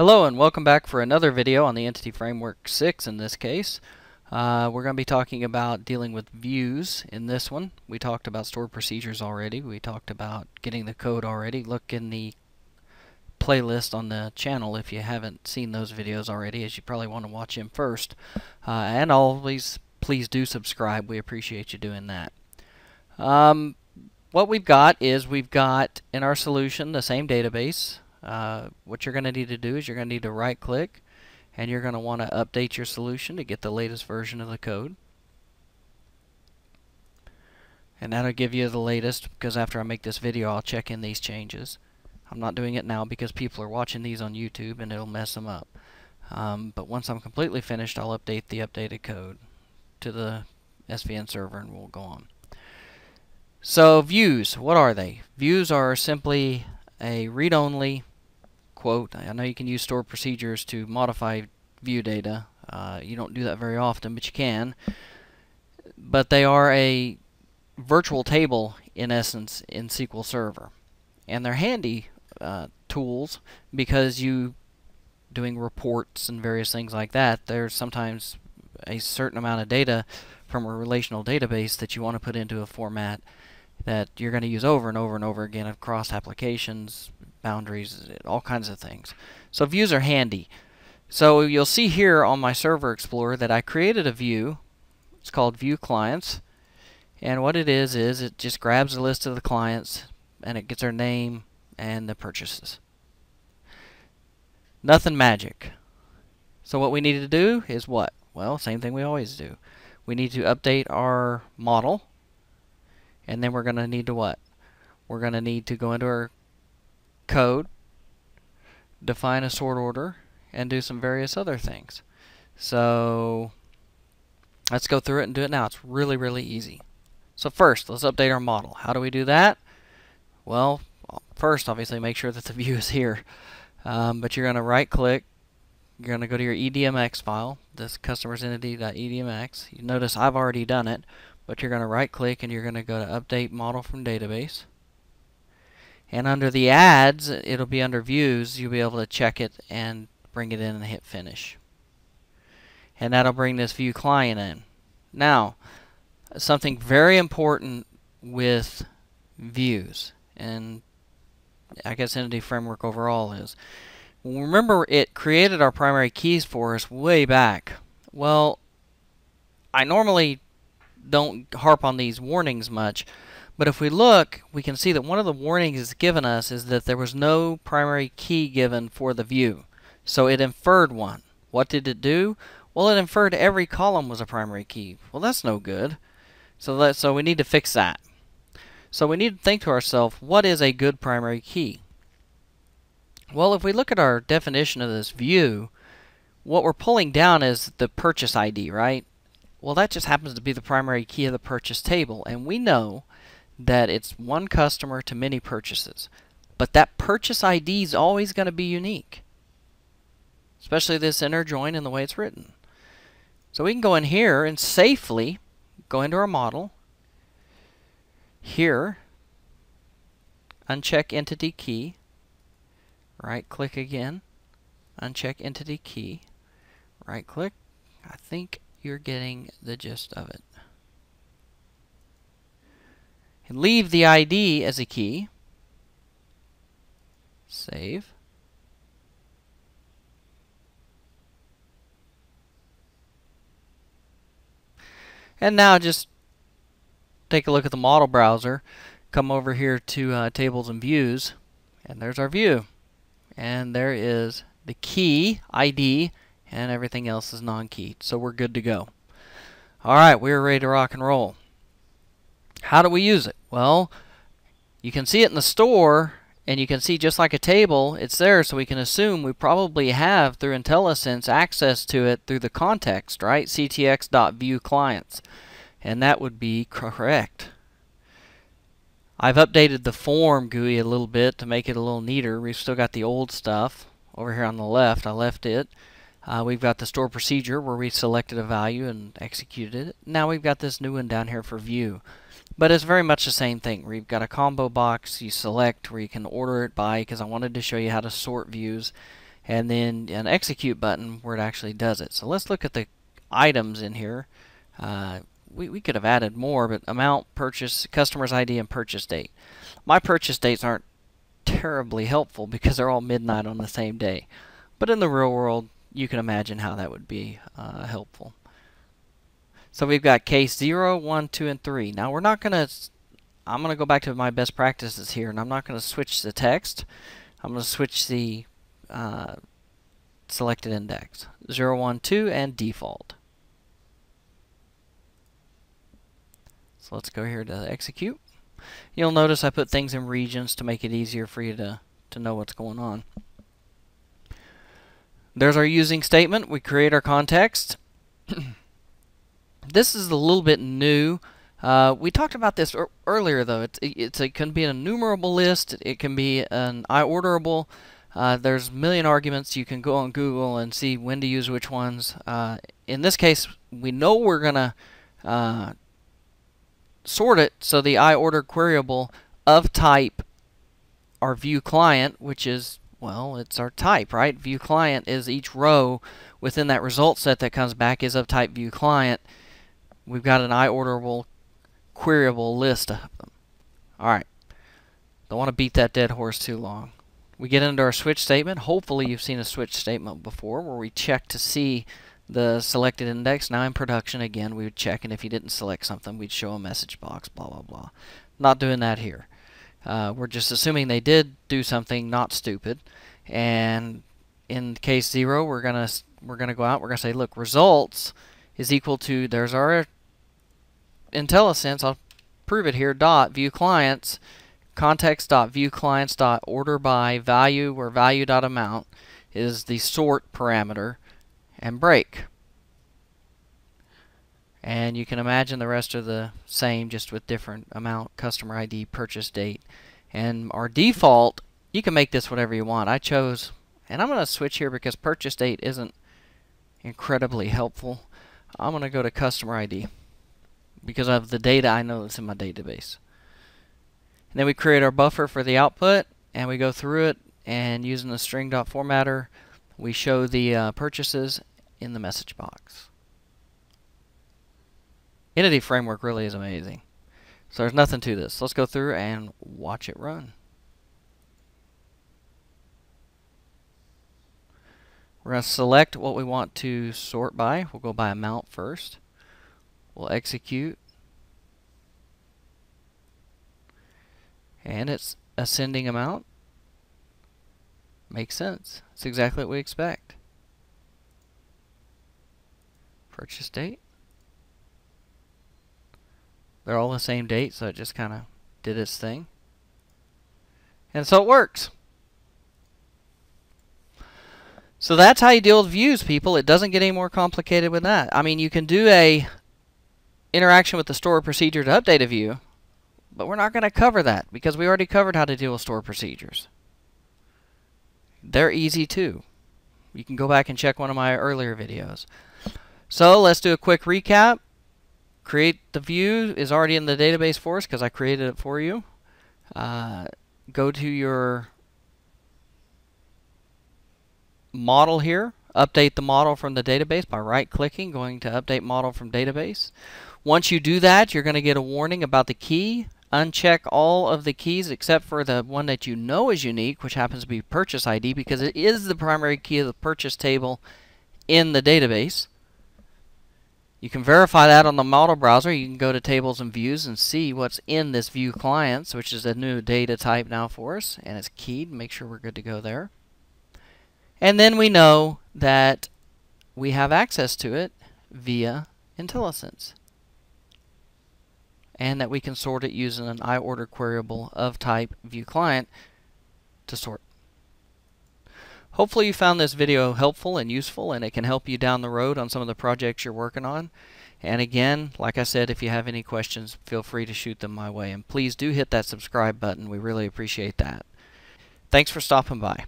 Hello and welcome back for another video on the Entity Framework 6 in this case. Uh, we're going to be talking about dealing with views in this one. We talked about stored procedures already. We talked about getting the code already. Look in the playlist on the channel if you haven't seen those videos already as you probably want to watch them first. Uh, and always please do subscribe. We appreciate you doing that. Um, what we've got is we've got in our solution the same database uh, what you're going to need to do is you're going to need to right click and you're going to want to update your solution to get the latest version of the code. And that'll give you the latest because after I make this video I'll check in these changes. I'm not doing it now because people are watching these on YouTube and it'll mess them up. Um, but once I'm completely finished I'll update the updated code to the SVN server and we'll go on. So views, what are they? Views are simply a read-only quote. I know you can use stored procedures to modify view data. Uh, you don't do that very often, but you can. But they are a virtual table, in essence, in SQL Server. And they're handy uh, tools because you doing reports and various things like that, there's sometimes a certain amount of data from a relational database that you want to put into a format that you're going to use over and over and over again across applications, boundaries, all kinds of things. So views are handy. So you'll see here on my Server Explorer that I created a view. It's called View Clients. And what it is, is it just grabs a list of the clients and it gets their name and the purchases. Nothing magic. So what we need to do is what? Well, same thing we always do. We need to update our model. And then we're going to need to what? We're going to need to go into our code, define a sort order, and do some various other things. So let's go through it and do it now. It's really, really easy. So first, let's update our model. How do we do that? Well, first, obviously, make sure that the view is here. Um, but you're going to right-click. You're going to go to your EDMX file, this customers entity.edmx. You notice I've already done it, but you're going to right-click and you're going to go to Update Model from Database. And under the ads, it'll be under views. You'll be able to check it and bring it in and hit finish. And that'll bring this view client in. Now, something very important with views, and I guess Entity Framework overall is, remember it created our primary keys for us way back. Well, I normally don't harp on these warnings much, but if we look, we can see that one of the warnings it's given us is that there was no primary key given for the view. So it inferred one. What did it do? Well, it inferred every column was a primary key. Well, that's no good. So that so we need to fix that. So we need to think to ourselves, what is a good primary key? Well, if we look at our definition of this view, what we're pulling down is the purchase ID, right? Well, that just happens to be the primary key of the purchase table, and we know that it's one customer to many purchases. But that purchase ID is always going to be unique. Especially this inner join and the way it's written. So we can go in here and safely go into our model. Here, uncheck entity key. Right click again. Uncheck entity key. Right click. I think you're getting the gist of it and leave the ID as a key. Save. And now just take a look at the model browser. Come over here to uh, tables and views. And there's our view. And there is the key ID and everything else is non-keyed. So we're good to go. Alright, we're ready to rock and roll. How do we use it? Well, you can see it in the store, and you can see just like a table, it's there, so we can assume we probably have, through IntelliSense, access to it through the context, right? ctx.viewClients. And that would be correct. I've updated the form GUI a little bit to make it a little neater. We've still got the old stuff over here on the left. I left it. Uh, we've got the store procedure where we selected a value and executed it. Now we've got this new one down here for view. But it's very much the same thing. We've got a combo box you select where you can order it by because I wanted to show you how to sort views. and then an execute button where it actually does it. So let's look at the items in here. Uh, we, we could have added more, but amount, purchase, customer's ID, and purchase date. My purchase dates aren't terribly helpful because they're all midnight on the same day. But in the real world, you can imagine how that would be uh, helpful. So we've got case 0, 1, 2, and 3. Now we're not going to, I'm going to go back to my best practices here, and I'm not going to switch the text. I'm going to switch the uh, selected index. 0, 1, 2, and default. So let's go here to execute. You'll notice I put things in regions to make it easier for you to, to know what's going on. There's our using statement. We create our context. this is a little bit new. Uh, we talked about this er earlier, though. It's, it's, it can be an enumerable list. It can be an IORDERable. Uh, there's a million arguments. You can go on Google and see when to use which ones. Uh, in this case, we know we're going to uh, sort it so the IOrderedQueryable of type our view client, which is, well, it's our type, right? View client is each row within that result set that comes back is of type view client. We've got an IORDERable queryable list of them. Alright. Don't want to beat that dead horse too long. We get into our switch statement. Hopefully you've seen a switch statement before where we check to see the selected index. Now in production, again, we would check, and if you didn't select something, we'd show a message box, blah, blah, blah. Not doing that here. Uh, we're just assuming they did do something not stupid. And in case 0, we're going to we're gonna go out, we're to say, look, results is equal to, there's our IntelliSense, I'll prove it here, dot view clients, context dot view clients dot order by value or value dot amount is the sort parameter and break. And you can imagine the rest are the same, just with different amount, customer ID, purchase date. And our default, you can make this whatever you want. I chose, and I'm going to switch here because purchase date isn't incredibly helpful. I'm going to go to customer ID because of the data I know that's in my database. And then we create our buffer for the output, and we go through it, and using the string.formatter, we show the uh, purchases in the message box. Entity Framework really is amazing. So there's nothing to this. Let's go through and watch it run. We're going to select what we want to sort by. We'll go by amount first. We'll execute. And it's ascending amount. Makes sense. It's exactly what we expect. Purchase date. They're all the same date, so it just kind of did its thing. And so it works. So that's how you deal with views, people. It doesn't get any more complicated with that. I mean, you can do a interaction with the store procedure to update a view, but we're not going to cover that because we already covered how to deal with store procedures. They're easy too. You can go back and check one of my earlier videos. So let's do a quick recap. Create the view is already in the database for us because I created it for you. Uh, go to your model here. Update the model from the database by right-clicking, going to Update Model from Database. Once you do that, you're going to get a warning about the key. Uncheck all of the keys except for the one that you know is unique, which happens to be Purchase ID, because it is the primary key of the purchase table in the database. You can verify that on the model browser. You can go to tables and views and see what's in this view clients, which is a new data type now for us, and it's keyed. Make sure we're good to go there. And then we know that we have access to it via IntelliSense. And that we can sort it using an IOrderedQueryable of type view client to sort. Hopefully you found this video helpful and useful and it can help you down the road on some of the projects you're working on. And again, like I said, if you have any questions, feel free to shoot them my way. And please do hit that subscribe button. We really appreciate that. Thanks for stopping by.